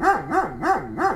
No, no, no, no.